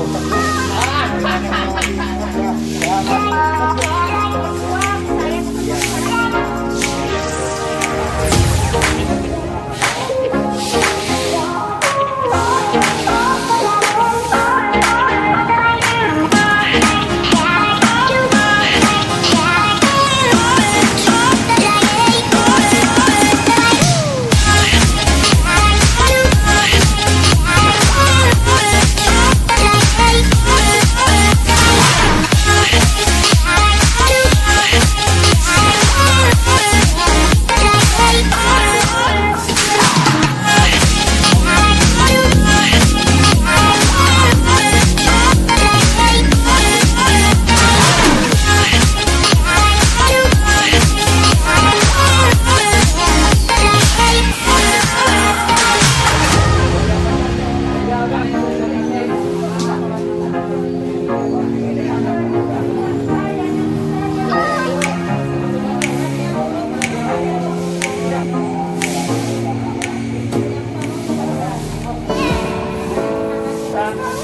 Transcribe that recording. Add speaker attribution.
Speaker 1: Oh, my God. Bye.